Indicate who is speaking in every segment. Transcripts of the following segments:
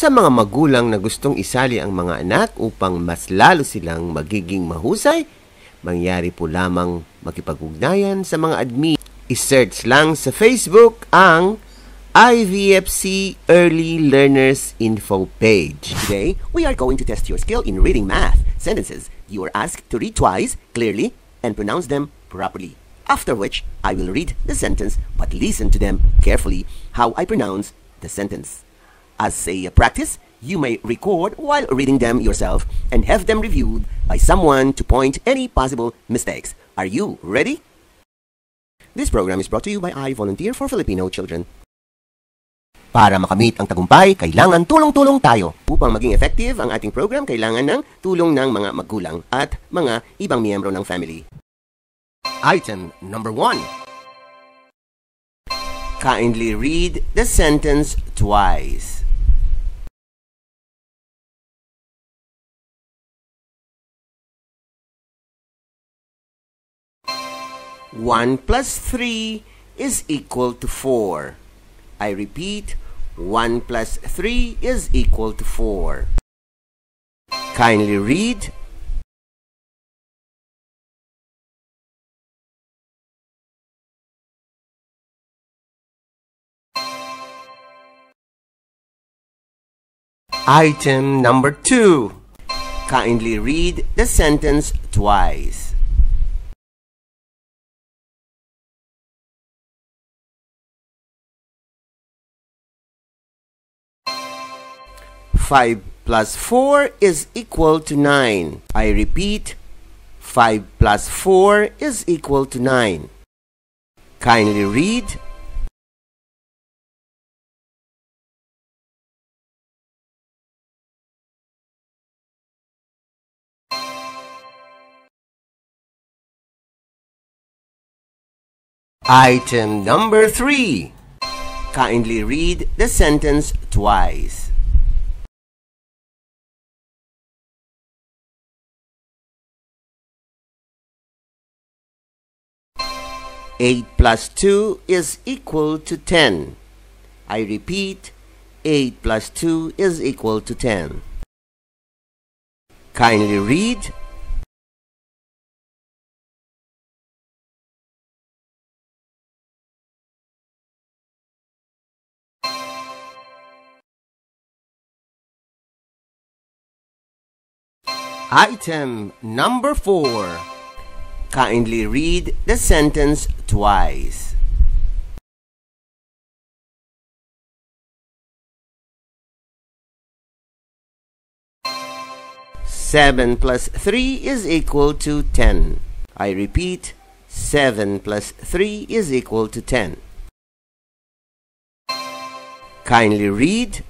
Speaker 1: sa mga magulang na gustong isali ang mga anak upang mas lalo silang magiging mahusay, mangyari po lamang makipag-ugnayan sa mga admin. I-search lang sa Facebook ang IVFC Early Learners Info page.
Speaker 2: Today, we are going to test your skill in reading math sentences. You are asked to read twice, clearly, and pronounce them properly. After which, I will read the sentence but listen to them carefully how I pronounce the sentence. As a practice, you may record while reading them yourself and have them reviewed by someone to point any possible mistakes. Are you ready? This program is brought to you by I Volunteer for Filipino Children. Para makamit ang tagumpay, kailangan tulong-tulong tayo. Upang maging effective ang ating program, kailangan ng tulong ng mga magulang at mga ibang miyembro ng family. Item number 1. Kindly read the sentence twice. 1 plus 3 is equal to 4. I repeat, 1 plus 3 is equal to 4. Kindly read. Item number 2. Kindly read the sentence twice. 5 plus 4 is equal to 9. I repeat, 5 plus 4 is equal to 9. Kindly read. Item number 3. Kindly read the sentence twice. 8 plus 2 is equal to 10. I repeat, 8 plus 2 is equal to 10. Kindly read. Item number 4. Kindly read the sentence twice. Seven plus three is equal to ten. I repeat, seven plus three is equal to ten. Kindly read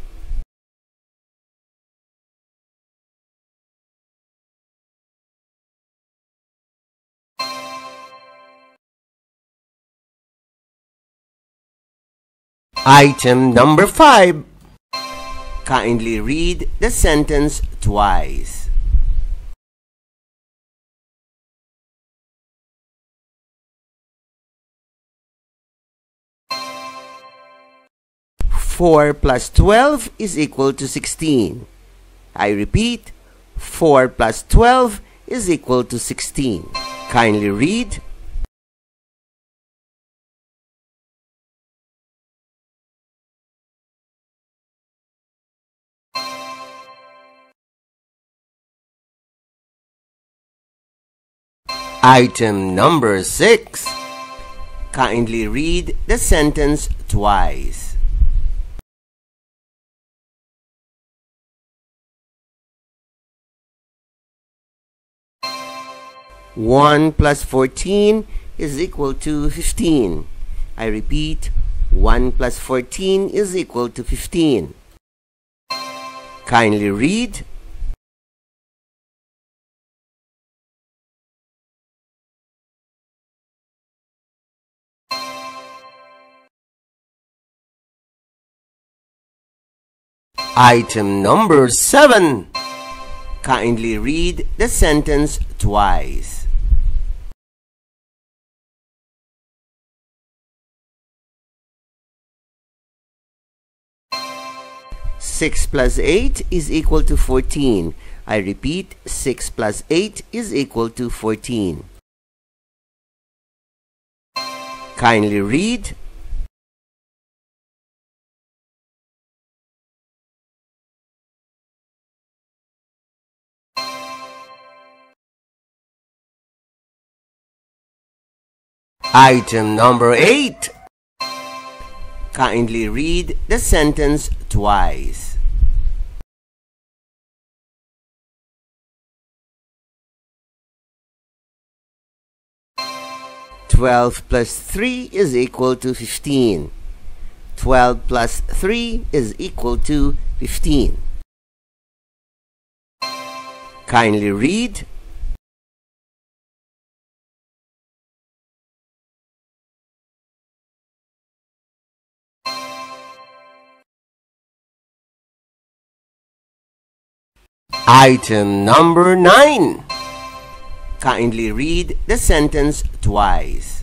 Speaker 2: Item number 5. Kindly read the sentence twice. Four plus twelve is equal to sixteen. I repeat, four plus twelve is equal to sixteen. Kindly read Item number 6. Kindly read the sentence twice. One plus fourteen is equal to fifteen. I repeat, one plus fourteen is equal to fifteen. Kindly read Item number 7. Kindly read the sentence twice.
Speaker 1: 6 plus 8 is equal to 14. I repeat, 6 plus 8 is equal to 14. Kindly read Item number 8. Kindly read the sentence twice. Twelve plus three is equal to fifteen. Twelve plus three is equal to fifteen. Kindly read Item number 9. Kindly read the sentence twice.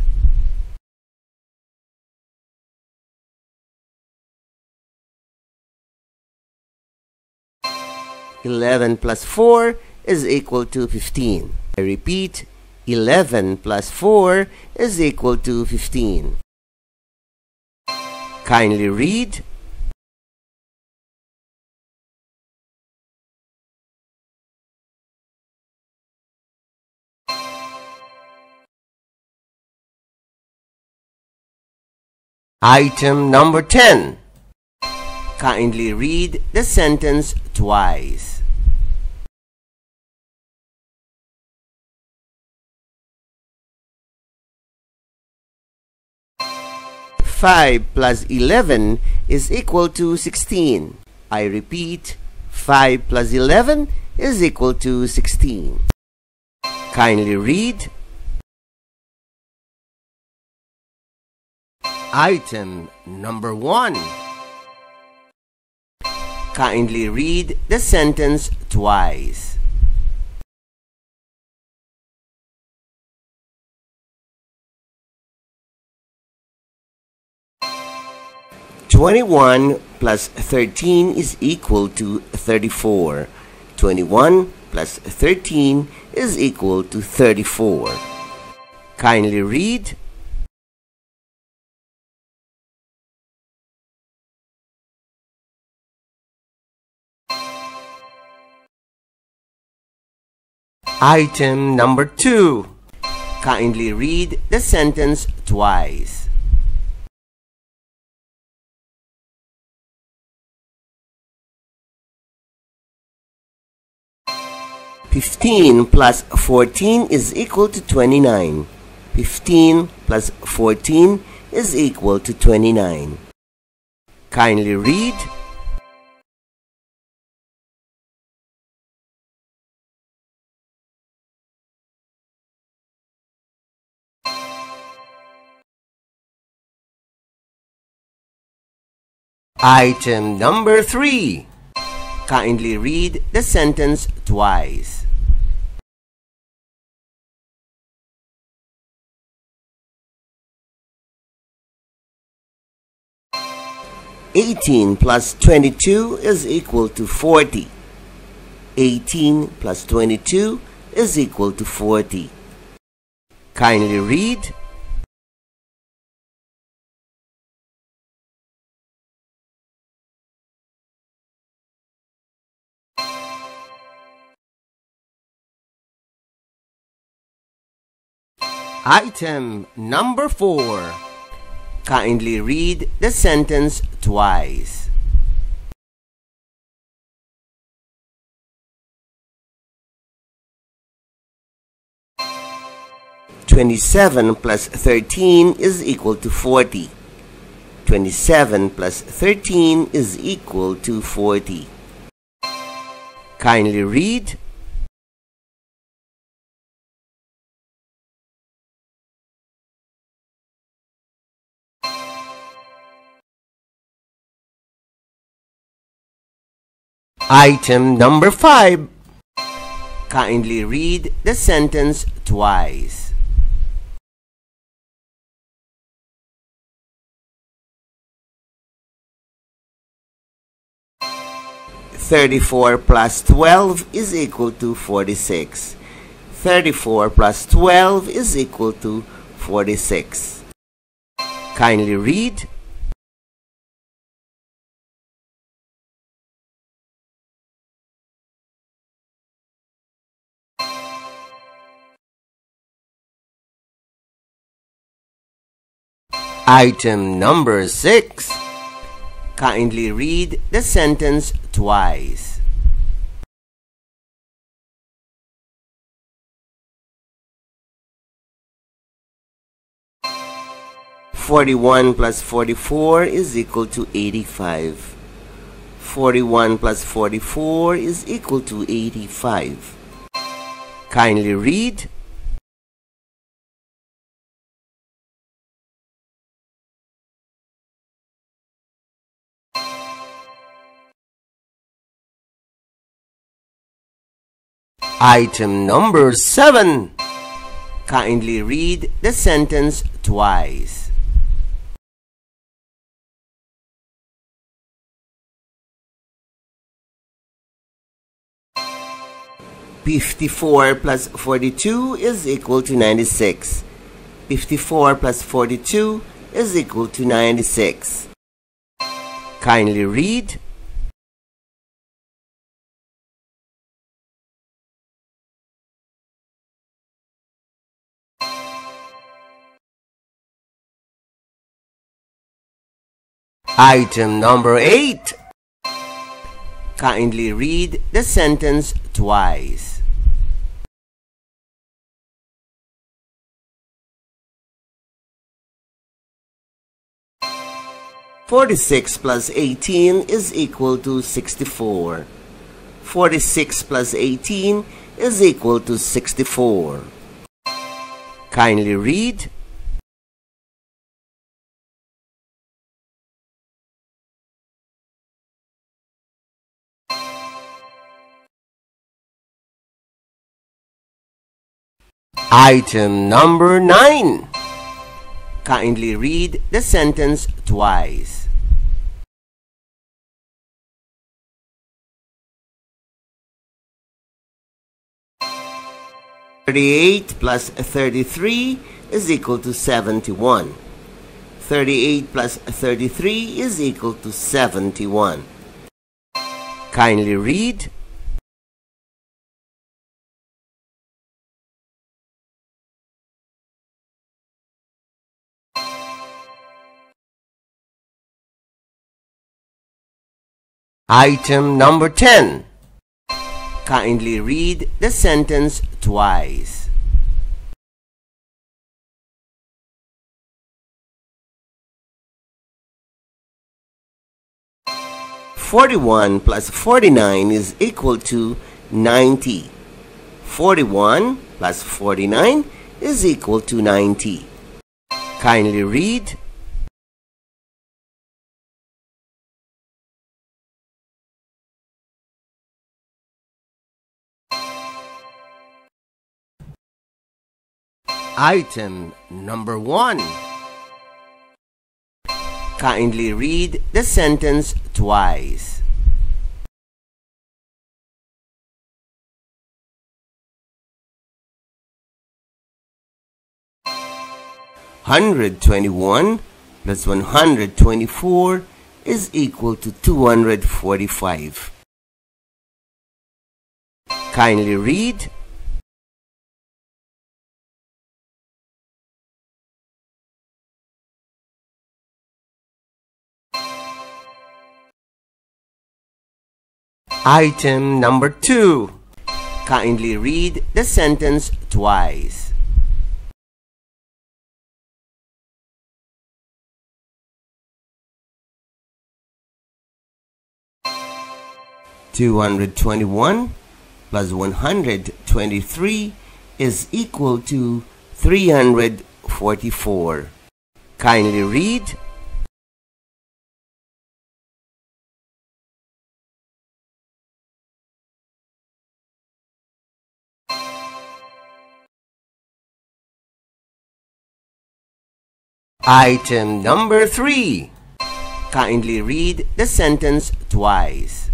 Speaker 1: Eleven plus four is equal to fifteen. I repeat, eleven plus four is equal to fifteen. Kindly read Item number 10. Kindly read the sentence twice. Five plus eleven is equal to sixteen. I repeat, five plus eleven is equal to sixteen. Kindly read Item number 1. Kindly read the sentence twice. Twenty-one plus thirteen is equal to thirty-four. Twenty-one plus thirteen is equal to thirty-four. Kindly read Item number 2. Kindly read the sentence twice. Fifteen plus fourteen is equal to twenty-nine. Fifteen plus fourteen is equal to twenty-nine. Kindly read Item number 3. Kindly read the sentence twice. Eighteen plus twenty-two is equal to forty. Eighteen plus twenty-two is equal to forty. Kindly read Item number 4. Kindly read the sentence twice. Twenty-seven plus thirteen is equal to forty. Twenty-seven plus thirteen is equal to forty. Kindly read Item number 5. Kindly read the sentence twice. 34 plus 12 is equal to 46. 34 plus 12 is equal to 46. Kindly read. Item number 6. Kindly read the sentence twice. Forty-one plus forty-four is equal to eighty-five. Forty-one plus forty-four is equal to eighty-five. Kindly read Item number 7. Kindly read the sentence twice. Fifty-four plus forty-two is equal to ninety-six. Fifty-four plus forty-two is equal to ninety-six. Kindly read Item number 8. Kindly read the sentence twice. Forty-six plus eighteen is equal to sixty-four. Forty-six plus eighteen is equal to sixty-four. Kindly read Item number 9. Kindly read the sentence twice. Thirty-eight plus thirty-three is equal to seventy-one. Thirty-eight plus thirty-three is equal to seventy-one. Kindly read Item number 10. Kindly read the sentence twice. Forty-one plus forty-nine is equal to ninety. Forty-one plus forty-nine is equal to ninety. Kindly read Item number 1. Kindly read the sentence twice. Hundred twenty-one plus one hundred twenty-four is equal to two hundred forty-five. Kindly read Item number 2. Kindly read the sentence twice. Two hundred twenty-one plus one hundred twenty-three is equal to three hundred forty-four. Kindly read Item number three. Kindly read the sentence twice.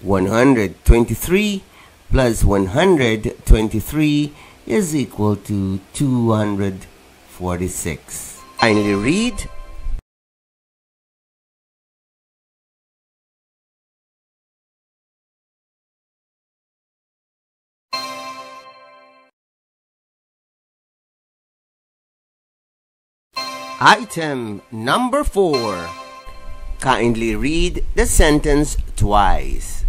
Speaker 1: One hundred twenty-three plus one hundred twenty-three is equal to two hundred forty-six. Kindly read Item number 4. Kindly read the sentence twice.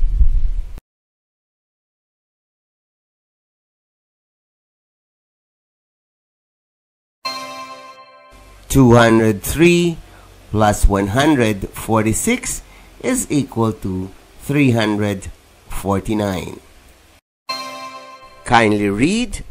Speaker 1: Two hundred three plus one hundred forty six is equal to three hundred forty nine. Kindly read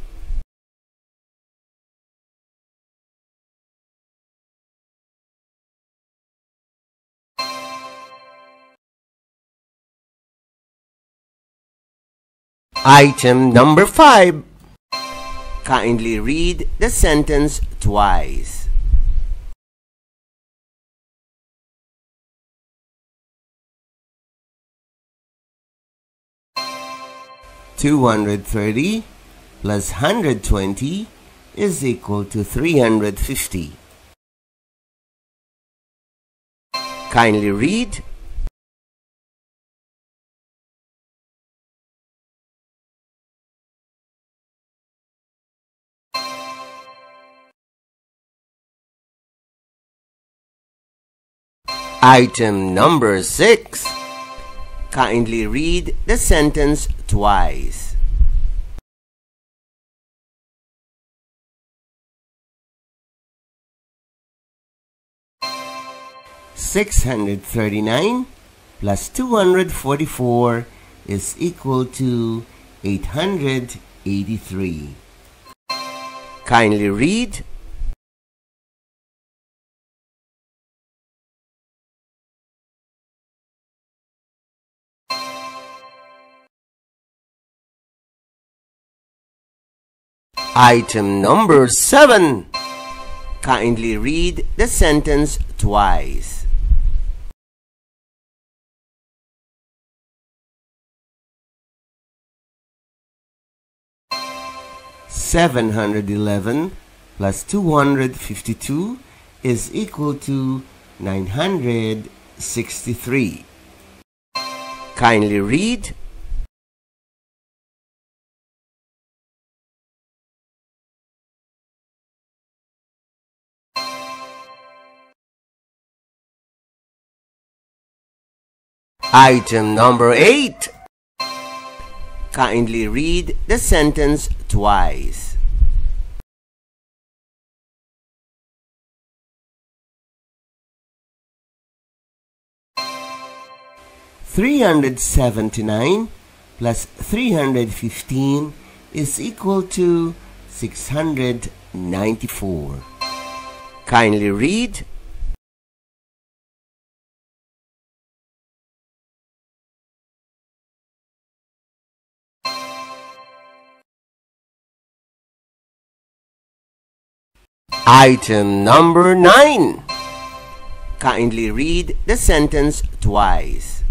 Speaker 1: Item number 5. Kindly read the sentence twice. Two hundred thirty plus hundred twenty is equal to three hundred fifty. Kindly read Item number 6. Kindly read the sentence twice. Six hundred thirty nine plus two hundred forty four is equal to eight hundred eighty three. Kindly read Item number 7. Kindly read the sentence twice. Seven hundred eleven plus two hundred fifty two is equal to nine hundred sixty three. Kindly read Item number 8. Kindly read the sentence twice. Three hundred seventy nine plus three hundred fifteen is equal to six hundred ninety four. Kindly read Item number 9. Kindly read the sentence twice.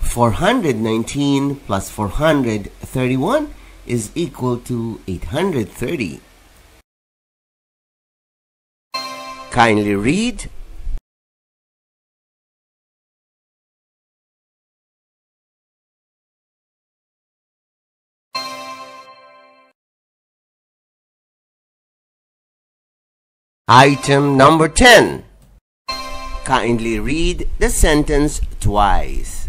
Speaker 1: Four hundred nineteen plus four hundred thirty-one is equal to eight hundred thirty. Kindly read Item number 10. Kindly read the sentence twice.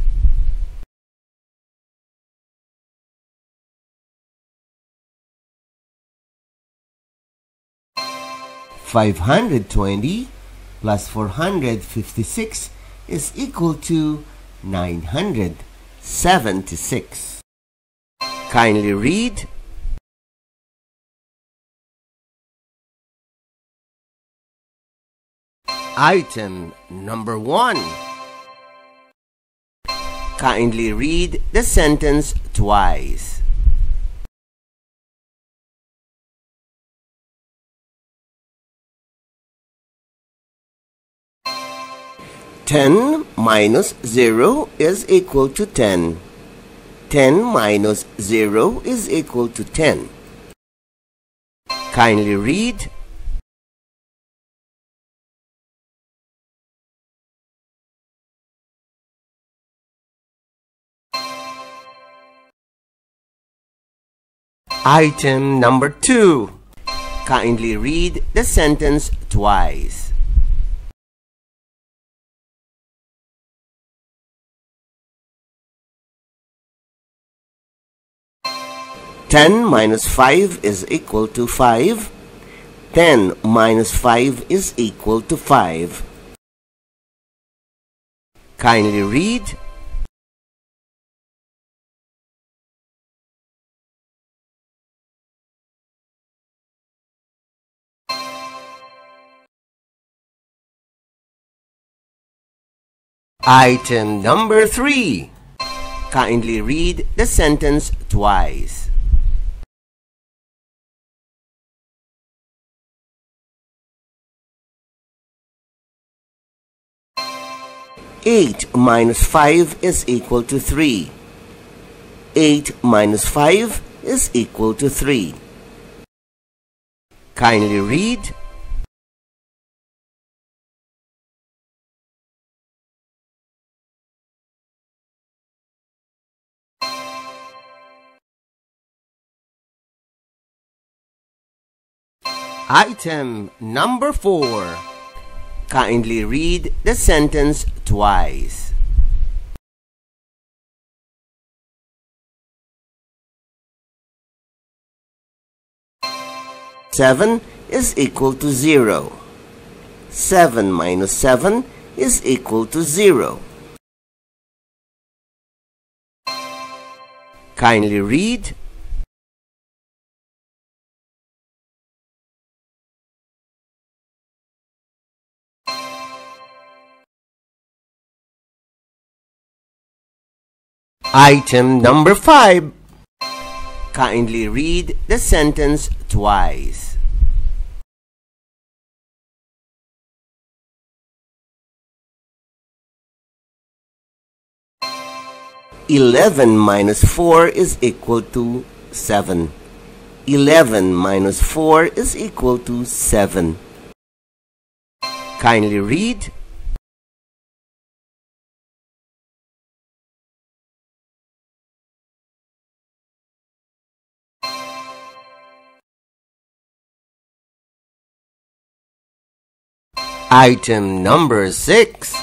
Speaker 1: Five hundred twenty plus four hundred fifty six is equal to nine hundred seventy six. Kindly read Item number 1 Kindly read the sentence twice. Ten minus zero is equal to ten. Ten minus zero is equal to ten. Kindly read Item number 2. Kindly read the sentence twice. Ten minus five is equal to five. Ten minus five is equal to five. Kindly read Item number three. Kindly read the sentence twice. Eight minus five is equal to three. Eight minus five is equal to three. Kindly read Item number 4. Kindly read the sentence twice. Seven is equal to zero. Seven minus seven is equal to zero. Kindly read Item number 5. Kindly read the sentence twice. Eleven minus four is equal to seven. Eleven minus four is equal to seven. Kindly read Item number 6.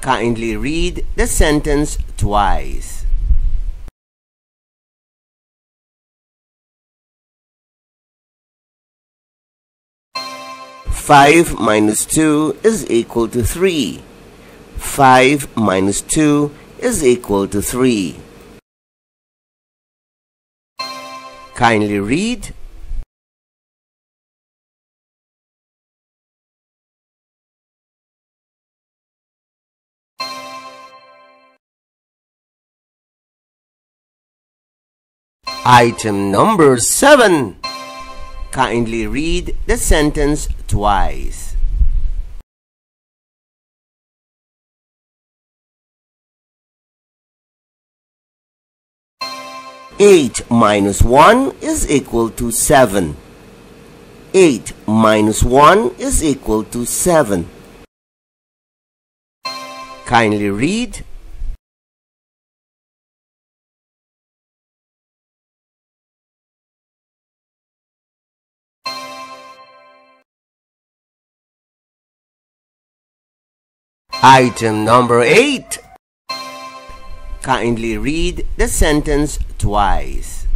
Speaker 1: Kindly read the sentence twice. Five minus two is equal to three. Five minus two is equal to three. Kindly read Item number 7. Kindly read the sentence twice. Eight minus one is equal to seven. Eight minus one is equal to seven. Kindly read Item number 8. Kindly read the sentence twice.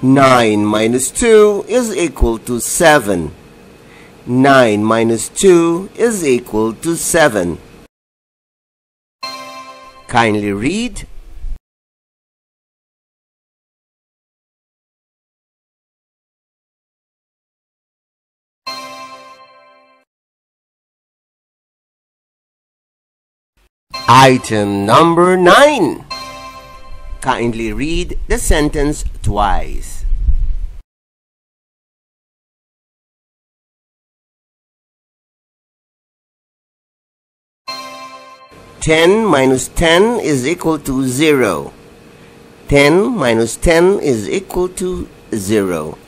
Speaker 1: Nine minus two is equal to seven. Nine minus two is equal to seven. Kindly read Item number 9. Kindly read the sentence twice. Ten minus ten is equal to zero. Ten minus ten is equal to zero.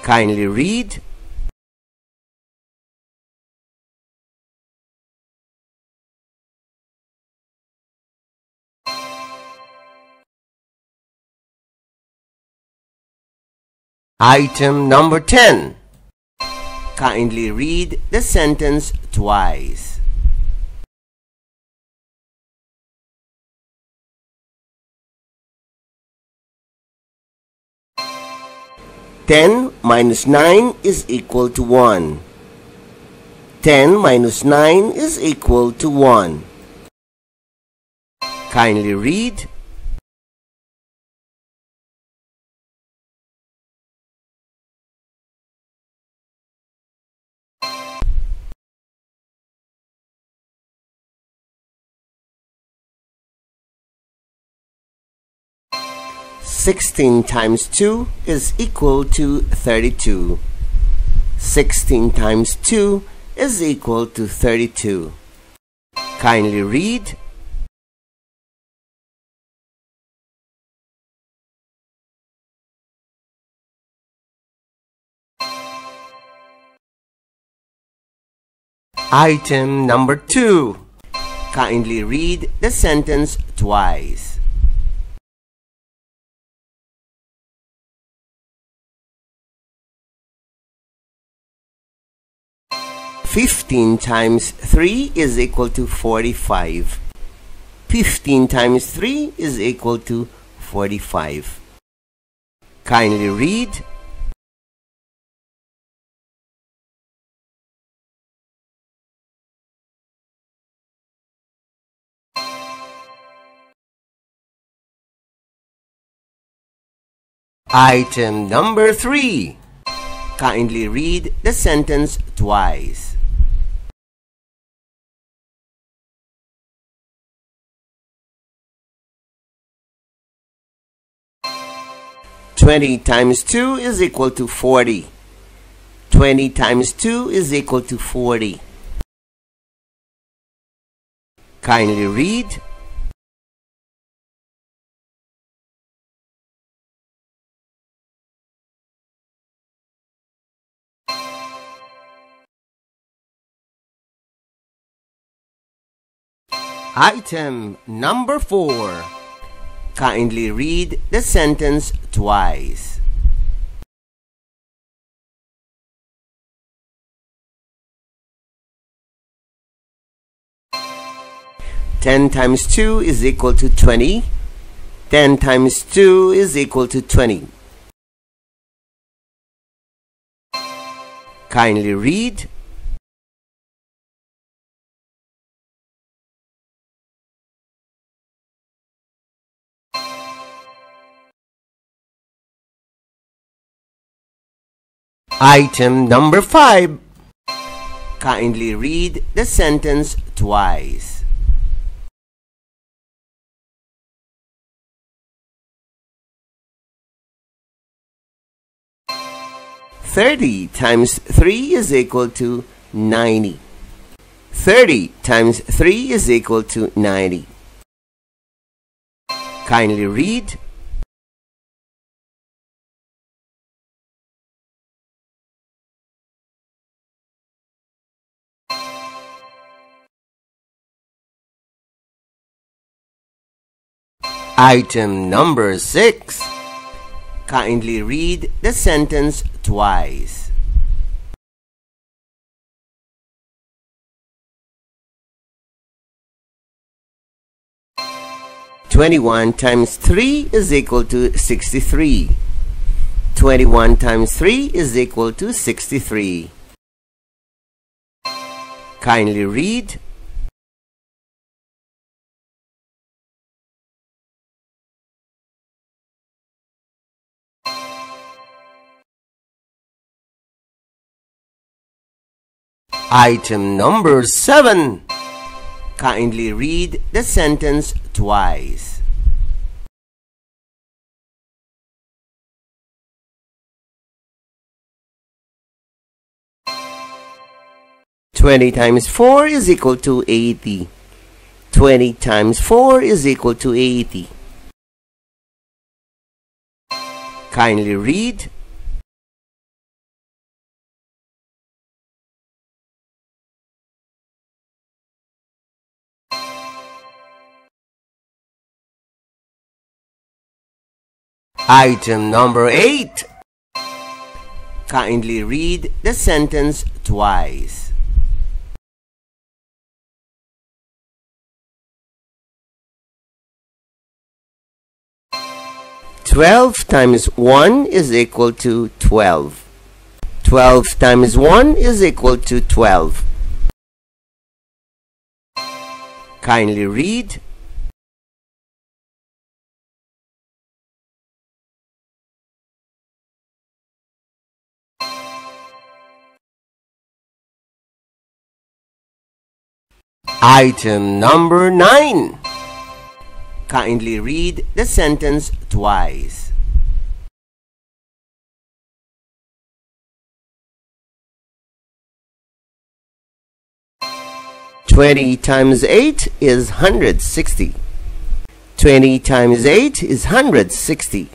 Speaker 1: Kindly read Item number 10. Kindly read the sentence twice. Ten minus nine is equal to one. Ten minus nine is equal to one. Kindly read 16 times 2 is equal to 32. 16 times 2 is equal to 32. Kindly read Item number 2. Kindly read the sentence twice. 15 times 3 is equal to 45. 15 times 3 is equal to 45. Kindly read. Item number 3. Kindly read the sentence twice. 20 times 2 is equal to 40. 20 times 2 is equal to 40. Kindly read. Item number 4. Kindly read the sentence twice. Ten times two is equal to twenty. Ten times two is equal to twenty. Kindly read Item number 5. Kindly read the sentence twice. Thirty times three is equal to ninety. Thirty times three is equal to ninety. Kindly read Item number 6. Kindly read the sentence twice. Twenty-one times three is equal to sixty-three. Twenty-one times three is equal to sixty-three. Kindly read Item number 7. Kindly read the sentence twice. 20 times 4 is equal to 80. 20 times 4 is equal to 80. Kindly read Item number 8. Kindly read the sentence twice. Twelve times one is equal to twelve. Twelve times one is equal to twelve. Kindly read Item number 9. Kindly read the sentence twice. Twenty times eight is hundred sixty. Twenty times eight is hundred sixty.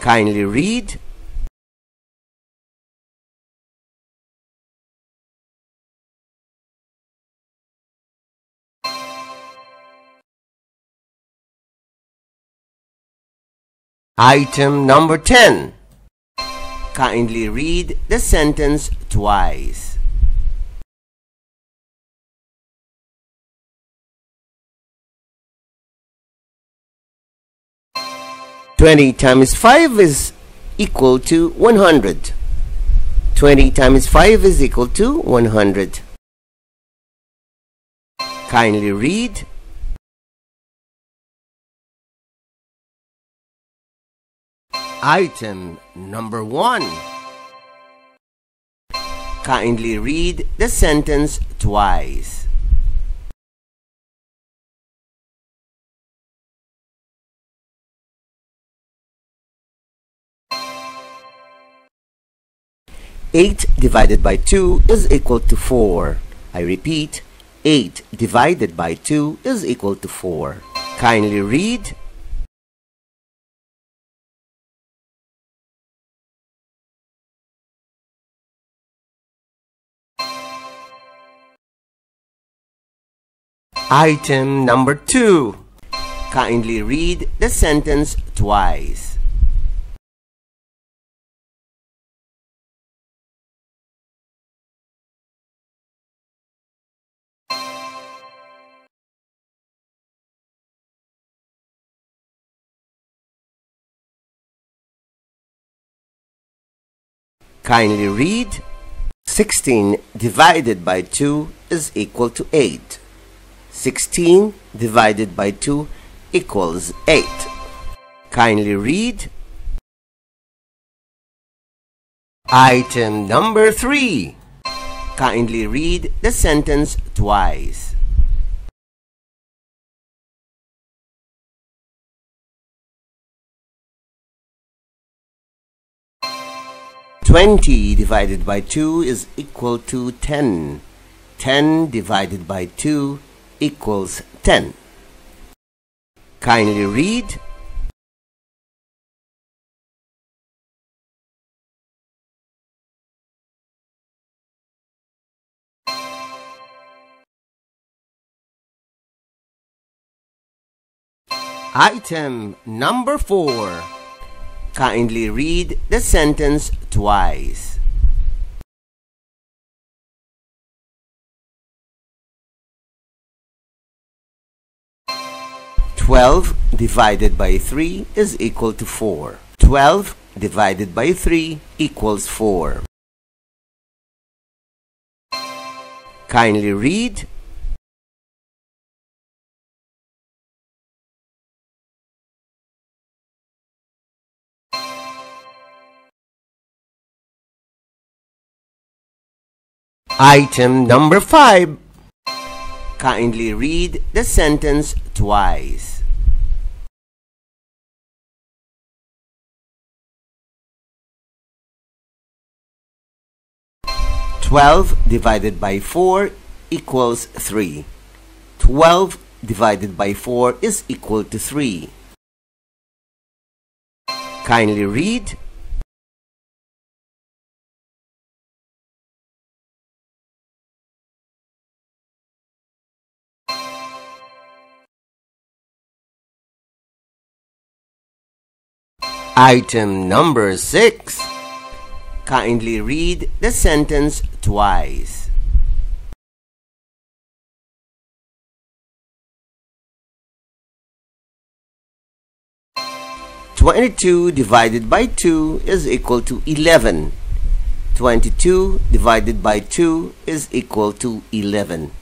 Speaker 1: Kindly read Item number 10. Kindly read the sentence twice. Twenty times five is equal to one hundred. Twenty times five is equal to one hundred. Kindly read Item number 1. Kindly read the sentence twice. Eight divided by two is equal to four. I repeat, eight divided by two is equal to four. Kindly read Item number 2. Kindly read the sentence twice. Kindly read 16 divided by 2 is equal to 8. 16 divided by 2 equals 8. Kindly read Item number 3. Kindly read the sentence twice. Twenty divided by two is equal to ten. Ten divided by two equals 10. Kindly read Item number 4. Kindly read the sentence twice. 12 divided by 3 is equal to 4. 12 divided by 3 equals 4. Kindly read Item number 5. Kindly read the sentence twice. 12 divided by 4 equals 3. 12 divided by 4 is equal to 3. Kindly read Item number 6. Kindly read the sentence twice. Twenty-two divided by two is equal to eleven. Twenty-two divided by two is equal to eleven.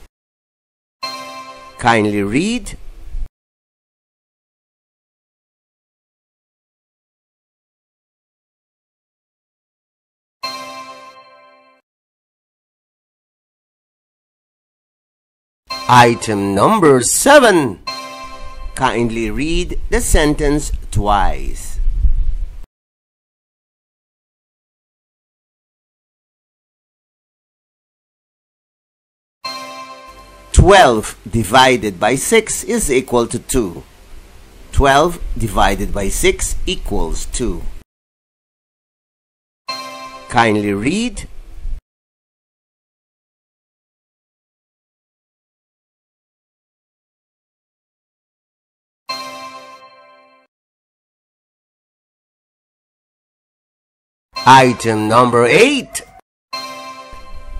Speaker 1: Kindly read Item number 7. Kindly read the sentence twice. Twelve divided by six is equal to two. Twelve divided by six equals two. Kindly read Item number 8.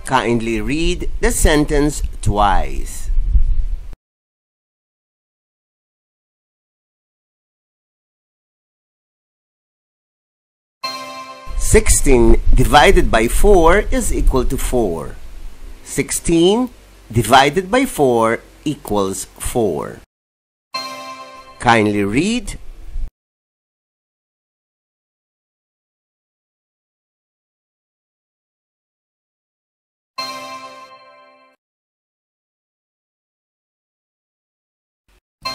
Speaker 1: Kindly read the sentence twice. Sixteen divided by four is equal to four. Sixteen divided by four equals four. Kindly read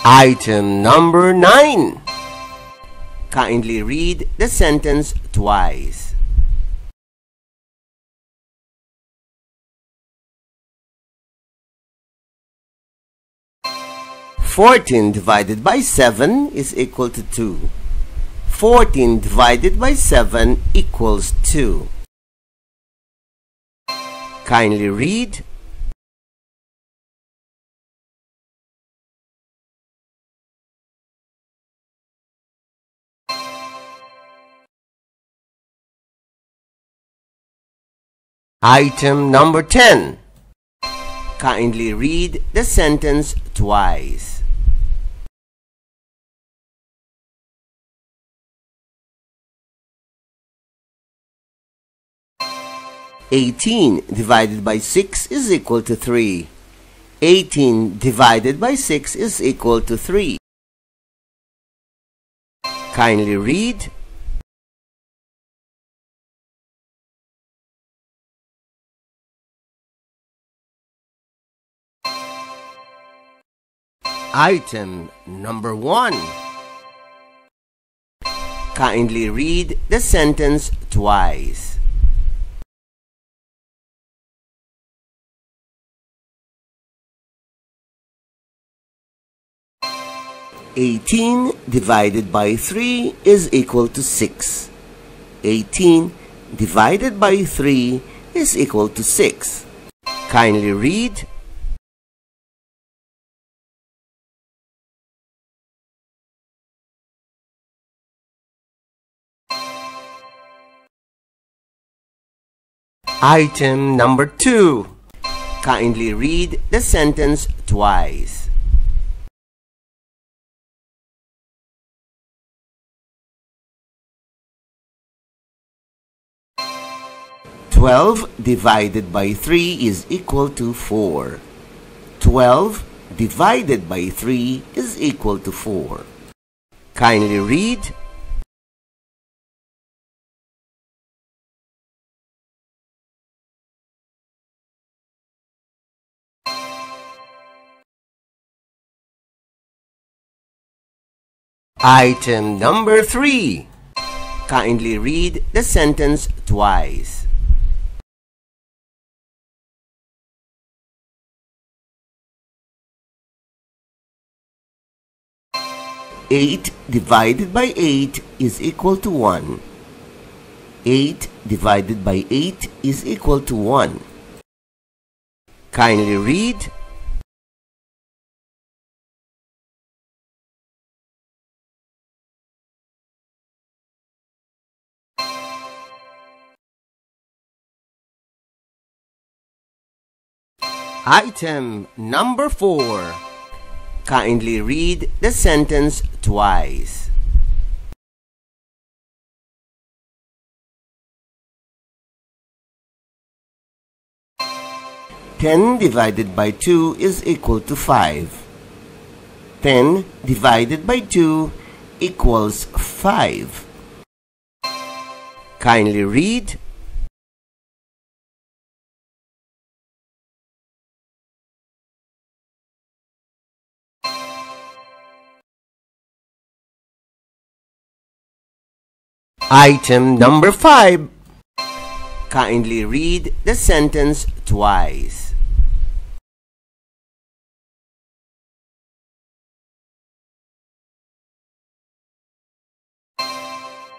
Speaker 1: Item number 9. Kindly read the sentence twice. Fourteen divided by seven is equal to two. Fourteen divided by seven equals two. Kindly read Item number 10. Kindly read the sentence twice. Eighteen divided by six is equal to three. Eighteen divided by six is equal to three. Kindly read Item number 1. Kindly read the sentence twice. Eighteen divided by three is equal to six. Eighteen divided by three is equal to six. Kindly read Item number 2. Kindly read the sentence twice. Twelve divided by three is equal to four. Twelve divided by three is equal to four. Kindly read Item number 3. Kindly read the sentence twice.
Speaker 2: Eight divided by eight is equal to one. Eight divided by eight is equal to one.
Speaker 1: Kindly read Item number 4. Kindly read the sentence twice.
Speaker 2: Ten divided by two is equal to five. Ten divided by two equals five.
Speaker 1: Kindly read Item number 5. Kindly read the sentence twice.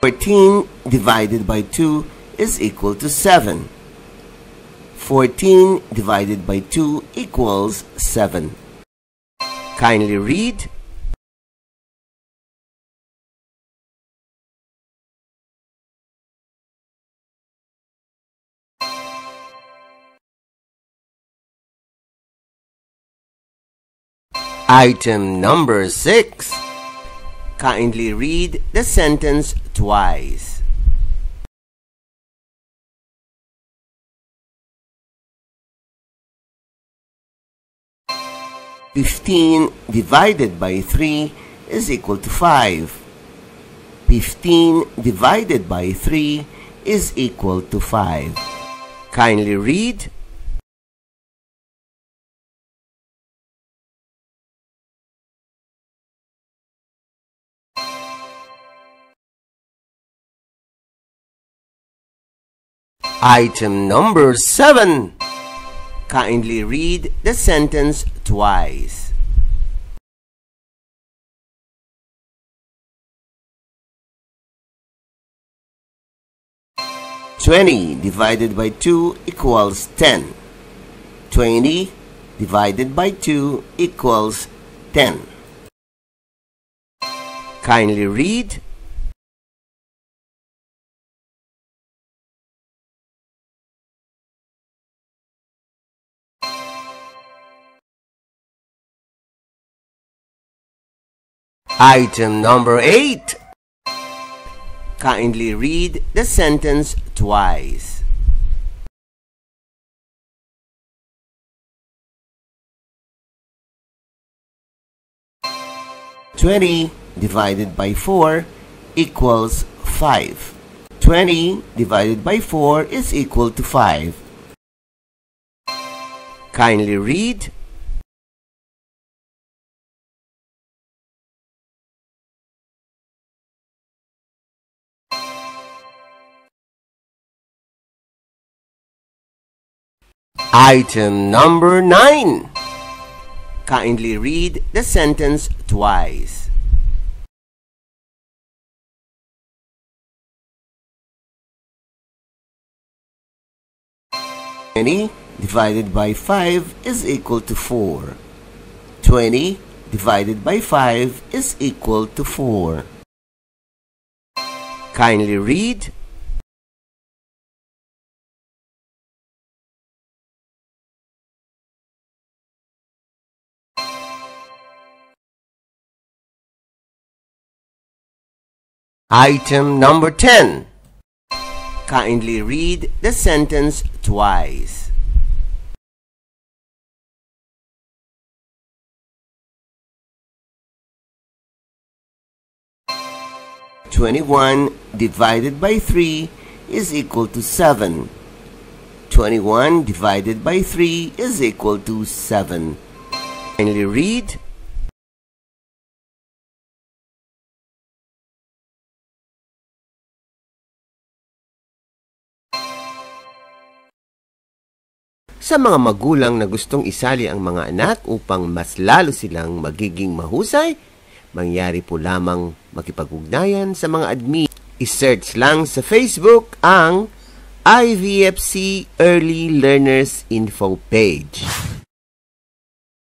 Speaker 2: Fourteen divided by two is equal to seven. Fourteen divided by two equals seven.
Speaker 1: Kindly read Item number 6. Kindly read the sentence twice.
Speaker 2: Fifteen divided by three is equal to five. Fifteen divided by three is equal to five.
Speaker 1: Kindly read Item number 7. Kindly read the sentence twice.
Speaker 2: Twenty divided by two equals ten. Twenty divided by two equals ten.
Speaker 1: Kindly read Item number 8. Kindly read the sentence twice.
Speaker 2: Twenty divided by four equals five. Twenty divided by four is equal to five.
Speaker 1: Kindly read Item number 9. Kindly read the sentence twice.
Speaker 2: Twenty divided by five is equal to four. Twenty divided by five is equal to four.
Speaker 1: Kindly read Item number 10. Kindly read the sentence twice.
Speaker 2: Twenty-one divided by three is equal to seven. Twenty-one divided by three is equal to seven.
Speaker 1: Kindly read Sa mga magulang na gustong isali ang mga anak upang mas lalo silang magiging mahusay, mangyari po lamang makipag-ugnayan sa mga admin. I-search lang sa Facebook ang IVFC Early Learners Info page.